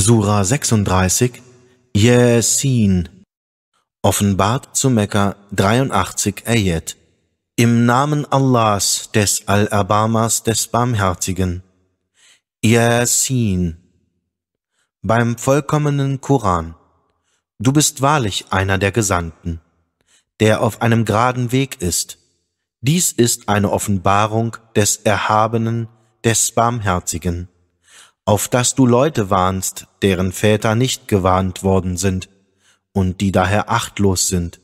Sura 36 Yasin Offenbart zu Mekka 83 Ayat Im Namen Allahs, des Al-Abamas, des Barmherzigen. Yasin Beim vollkommenen Koran. Du bist wahrlich einer der Gesandten, der auf einem geraden Weg ist. Dies ist eine Offenbarung des Erhabenen, des Barmherzigen auf dass du Leute warnst, deren Väter nicht gewarnt worden sind und die daher achtlos sind.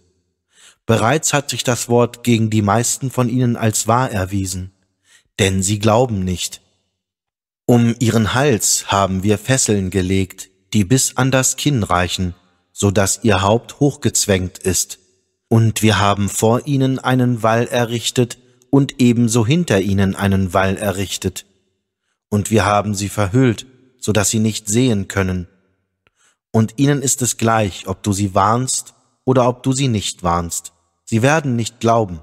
Bereits hat sich das Wort gegen die meisten von ihnen als wahr erwiesen, denn sie glauben nicht. Um ihren Hals haben wir Fesseln gelegt, die bis an das Kinn reichen, so dass ihr Haupt hochgezwängt ist. Und wir haben vor ihnen einen Wall errichtet und ebenso hinter ihnen einen Wall errichtet und wir haben sie verhüllt, so dass sie nicht sehen können. Und ihnen ist es gleich, ob du sie warnst oder ob du sie nicht warnst. Sie werden nicht glauben.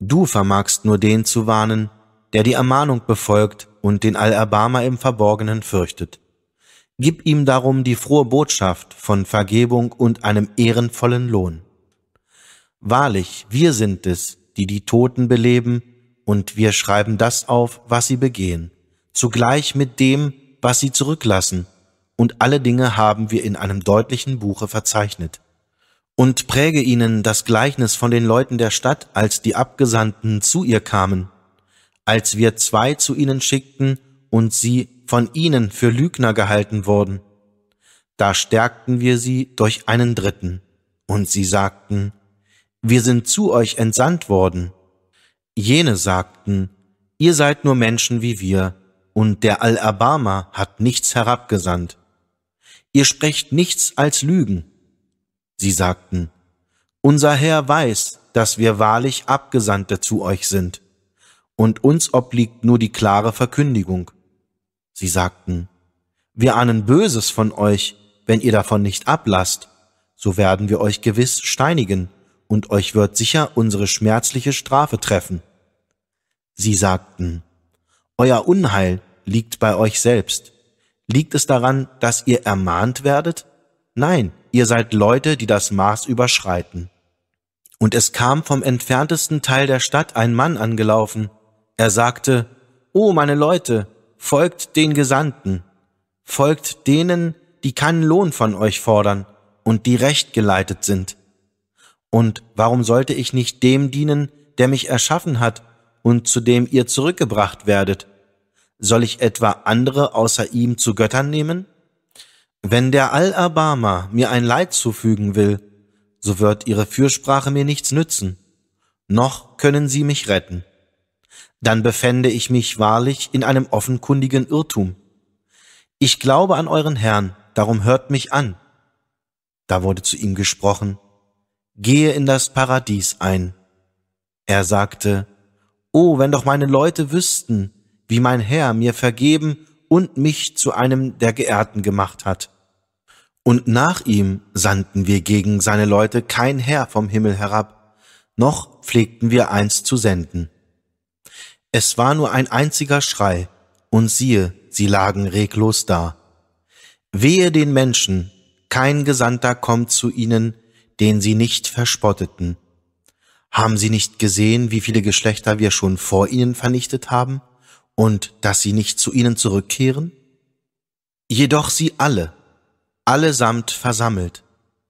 Du vermagst nur den zu warnen, der die Ermahnung befolgt und den Al-Abama im Verborgenen fürchtet. Gib ihm darum die frohe Botschaft von Vergebung und einem ehrenvollen Lohn. Wahrlich, wir sind es, die die Toten beleben, und wir schreiben das auf, was sie begehen zugleich mit dem, was sie zurücklassen, und alle Dinge haben wir in einem deutlichen Buche verzeichnet. Und präge ihnen das Gleichnis von den Leuten der Stadt, als die Abgesandten zu ihr kamen, als wir zwei zu ihnen schickten und sie von ihnen für Lügner gehalten wurden. Da stärkten wir sie durch einen Dritten, und sie sagten, wir sind zu euch entsandt worden. Jene sagten, ihr seid nur Menschen wie wir, und der Al-Abama hat nichts herabgesandt. Ihr sprecht nichts als Lügen. Sie sagten, unser Herr weiß, dass wir wahrlich Abgesandte zu euch sind, und uns obliegt nur die klare Verkündigung. Sie sagten, wir ahnen Böses von euch, wenn ihr davon nicht ablasst, so werden wir euch gewiss steinigen, und euch wird sicher unsere schmerzliche Strafe treffen. Sie sagten, euer Unheil liegt bei euch selbst. Liegt es daran, dass ihr ermahnt werdet? Nein, ihr seid Leute, die das Maß überschreiten. Und es kam vom entferntesten Teil der Stadt ein Mann angelaufen. Er sagte, O meine Leute, folgt den Gesandten, folgt denen, die keinen Lohn von euch fordern und die recht geleitet sind. Und warum sollte ich nicht dem dienen, der mich erschaffen hat und zu dem ihr zurückgebracht werdet? Soll ich etwa andere außer ihm zu Göttern nehmen? Wenn der Al-Abama mir ein Leid zufügen will, so wird ihre Fürsprache mir nichts nützen, noch können sie mich retten. Dann befände ich mich wahrlich in einem offenkundigen Irrtum. Ich glaube an euren Herrn, darum hört mich an. Da wurde zu ihm gesprochen, gehe in das Paradies ein. Er sagte, Oh, wenn doch meine Leute wüssten, wie mein Herr mir vergeben und mich zu einem der Geehrten gemacht hat. Und nach ihm sandten wir gegen seine Leute kein Herr vom Himmel herab, noch pflegten wir eins zu senden. Es war nur ein einziger Schrei, und siehe, sie lagen reglos da. Wehe den Menschen, kein Gesandter kommt zu ihnen, den sie nicht verspotteten. Haben sie nicht gesehen, wie viele Geschlechter wir schon vor ihnen vernichtet haben? und dass sie nicht zu ihnen zurückkehren? Jedoch sie alle, allesamt versammelt,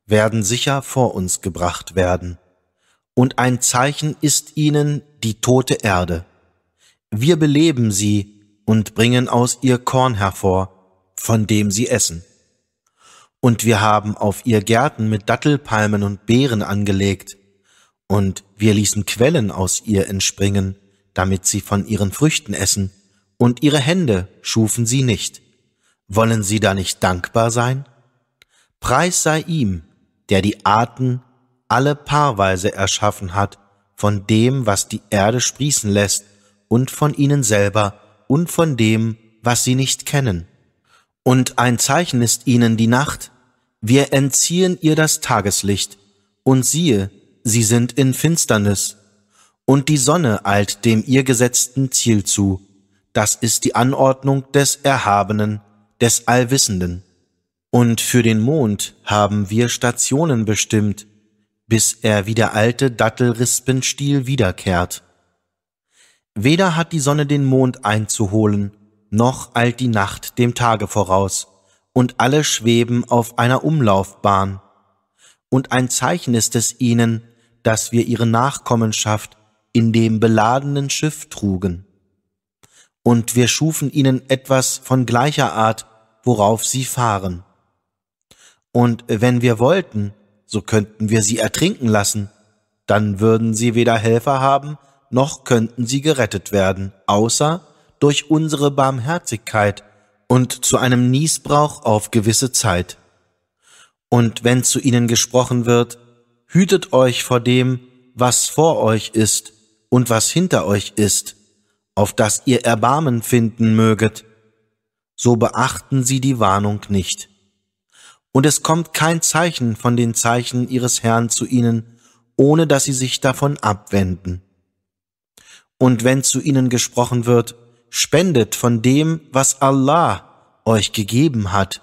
werden sicher vor uns gebracht werden. Und ein Zeichen ist ihnen die tote Erde. Wir beleben sie und bringen aus ihr Korn hervor, von dem sie essen. Und wir haben auf ihr Gärten mit Dattelpalmen und Beeren angelegt, und wir ließen Quellen aus ihr entspringen, damit sie von ihren Früchten essen, und ihre Hände schufen sie nicht. Wollen sie da nicht dankbar sein? Preis sei ihm, der die Arten alle paarweise erschaffen hat, von dem, was die Erde sprießen lässt, und von ihnen selber, und von dem, was sie nicht kennen. Und ein Zeichen ist ihnen die Nacht, wir entziehen ihr das Tageslicht, und siehe, sie sind in Finsternis, und die Sonne eilt dem ihr gesetzten Ziel zu, das ist die Anordnung des Erhabenen, des Allwissenden. Und für den Mond haben wir Stationen bestimmt, bis er wie der alte Dattelrispenstiel wiederkehrt. Weder hat die Sonne den Mond einzuholen, noch eilt die Nacht dem Tage voraus, und alle schweben auf einer Umlaufbahn. Und ein Zeichen ist es ihnen, dass wir ihre Nachkommenschaft in dem beladenen Schiff trugen. Und wir schufen ihnen etwas von gleicher Art, worauf sie fahren. Und wenn wir wollten, so könnten wir sie ertrinken lassen, dann würden sie weder Helfer haben, noch könnten sie gerettet werden, außer durch unsere Barmherzigkeit und zu einem Niesbrauch auf gewisse Zeit. Und wenn zu ihnen gesprochen wird, hütet euch vor dem, was vor euch ist und was hinter euch ist, auf das ihr Erbarmen finden möget, so beachten sie die Warnung nicht. Und es kommt kein Zeichen von den Zeichen ihres Herrn zu ihnen, ohne dass sie sich davon abwenden. Und wenn zu ihnen gesprochen wird, spendet von dem, was Allah euch gegeben hat,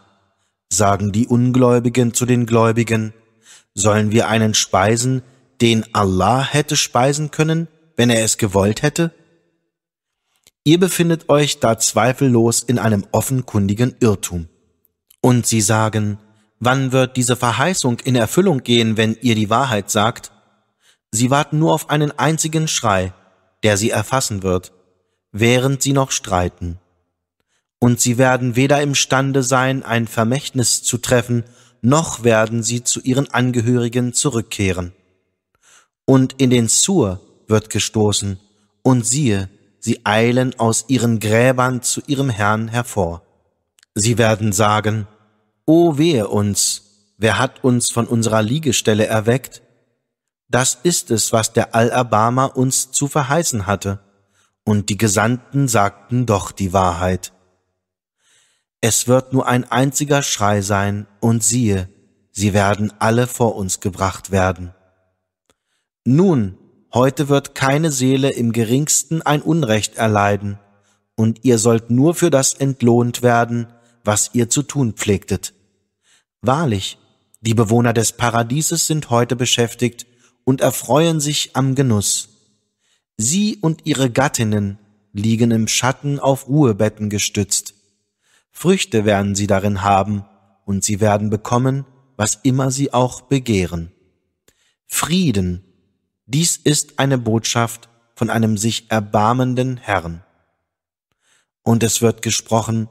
sagen die Ungläubigen zu den Gläubigen, sollen wir einen speisen, den Allah hätte speisen können, wenn er es gewollt hätte? Ihr befindet euch da zweifellos in einem offenkundigen Irrtum. Und sie sagen, wann wird diese Verheißung in Erfüllung gehen, wenn ihr die Wahrheit sagt? Sie warten nur auf einen einzigen Schrei, der sie erfassen wird, während sie noch streiten. Und sie werden weder imstande sein, ein Vermächtnis zu treffen, noch werden sie zu ihren Angehörigen zurückkehren. Und in den Sur wird gestoßen, und siehe, sie eilen aus ihren Gräbern zu ihrem Herrn hervor. Sie werden sagen, O wehe uns, wer hat uns von unserer Liegestelle erweckt? Das ist es, was der Allerbarmer uns zu verheißen hatte. Und die Gesandten sagten doch die Wahrheit. Es wird nur ein einziger Schrei sein, und siehe, sie werden alle vor uns gebracht werden. Nun, heute wird keine Seele im geringsten ein Unrecht erleiden, und ihr sollt nur für das entlohnt werden, was ihr zu tun pflegtet. Wahrlich, die Bewohner des Paradieses sind heute beschäftigt und erfreuen sich am Genuss. Sie und ihre Gattinnen liegen im Schatten auf Ruhebetten gestützt. Früchte werden sie darin haben, und sie werden bekommen, was immer sie auch begehren. Frieden, dies ist eine Botschaft von einem sich erbarmenden Herrn. Und es wird gesprochen,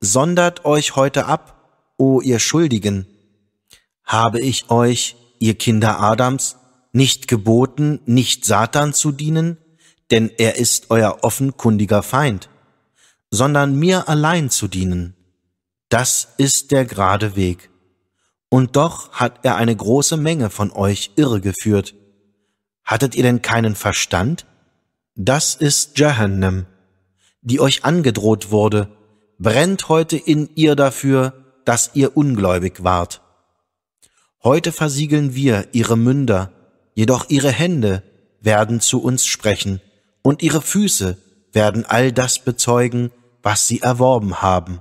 sondert euch heute ab, o ihr Schuldigen. Habe ich euch, ihr Kinder Adams, nicht geboten, nicht Satan zu dienen, denn er ist euer offenkundiger Feind, sondern mir allein zu dienen. Das ist der gerade Weg. Und doch hat er eine große Menge von euch irregeführt. Hattet ihr denn keinen Verstand? Das ist Jahannam, die euch angedroht wurde, brennt heute in ihr dafür, dass ihr ungläubig wart. Heute versiegeln wir ihre Münder jedoch ihre Hände werden zu uns sprechen und ihre Füße werden all das bezeugen, was sie erworben haben.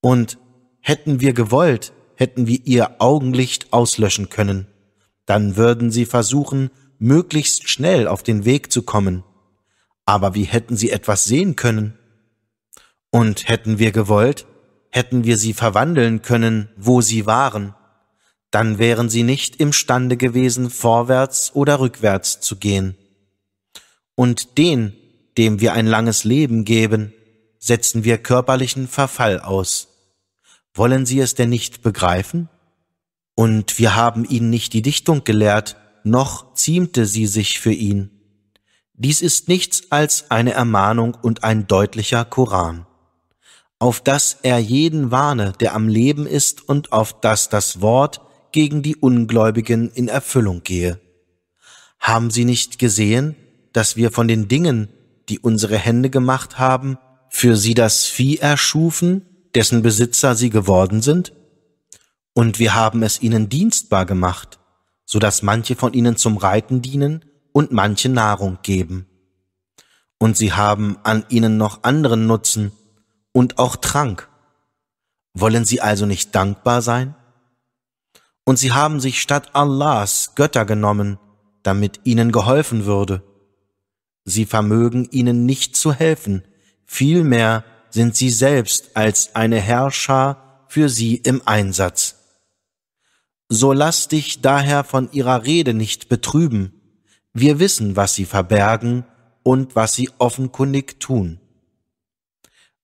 Und hätten wir gewollt, hätten wir ihr Augenlicht auslöschen können, dann würden sie versuchen, möglichst schnell auf den Weg zu kommen. Aber wie hätten sie etwas sehen können? Und hätten wir gewollt, hätten wir sie verwandeln können, wo sie waren, dann wären sie nicht imstande gewesen, vorwärts oder rückwärts zu gehen. Und den, dem wir ein langes Leben geben, setzen wir körperlichen Verfall aus. Wollen Sie es denn nicht begreifen? Und wir haben ihn nicht die Dichtung gelehrt, noch ziemte sie sich für ihn. Dies ist nichts als eine Ermahnung und ein deutlicher Koran, auf dass er jeden warne, der am Leben ist und auf dass das Wort gegen die Ungläubigen in Erfüllung gehe. Haben sie nicht gesehen, dass wir von den Dingen, die unsere Hände gemacht haben, für sie das Vieh erschufen, dessen Besitzer sie geworden sind? Und wir haben es ihnen dienstbar gemacht, so dass manche von ihnen zum Reiten dienen und manche Nahrung geben. Und sie haben an ihnen noch anderen Nutzen und auch Trank, Wollen sie also nicht dankbar sein? Und sie haben sich statt Allahs Götter genommen, damit ihnen geholfen würde. Sie vermögen ihnen nicht zu helfen, vielmehr sind sie selbst als eine Herrscher für sie im Einsatz. So lass dich daher von ihrer Rede nicht betrüben. Wir wissen, was sie verbergen und was sie offenkundig tun.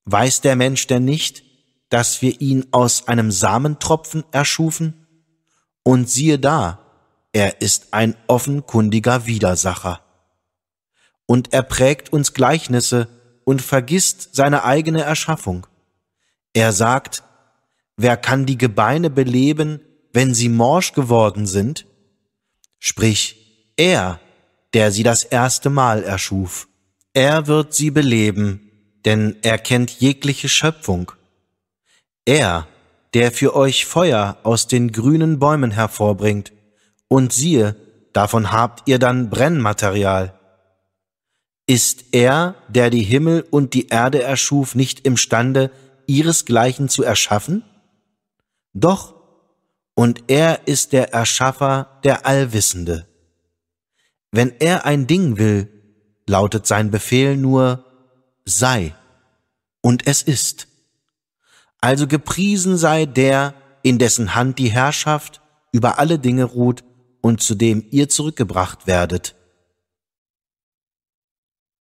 Weiß der Mensch denn nicht, dass wir ihn aus einem Samentropfen erschufen? Und siehe da, er ist ein offenkundiger Widersacher. Und er prägt uns Gleichnisse und vergisst seine eigene Erschaffung. Er sagt, wer kann die Gebeine beleben, wenn sie morsch geworden sind? Sprich, er, der sie das erste Mal erschuf. Er wird sie beleben, denn er kennt jegliche Schöpfung. Er, der für euch Feuer aus den grünen Bäumen hervorbringt, und siehe, davon habt ihr dann Brennmaterial. Ist er, der die Himmel und die Erde erschuf, nicht imstande, ihresgleichen zu erschaffen? Doch, und er ist der Erschaffer, der Allwissende. Wenn er ein Ding will, lautet sein Befehl nur sei, und es ist. Also gepriesen sei der, in dessen Hand die Herrschaft über alle Dinge ruht und zu dem ihr zurückgebracht werdet.